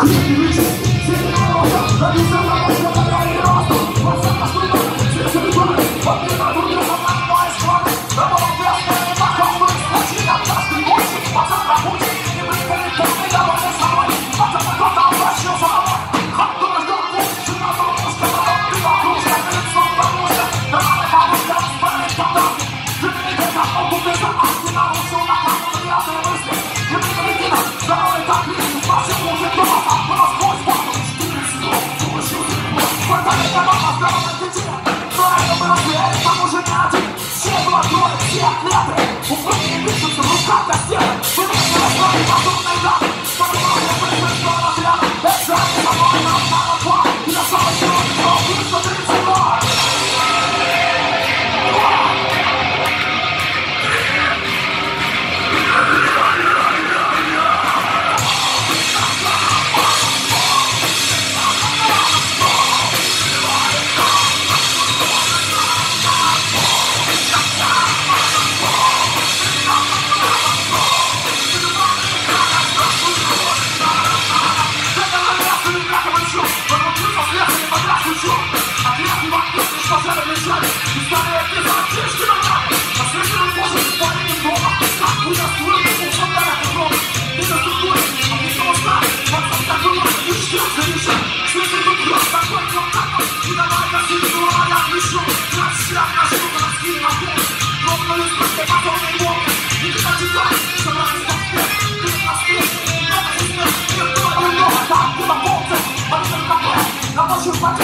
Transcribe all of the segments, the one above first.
Cool.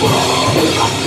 Wow.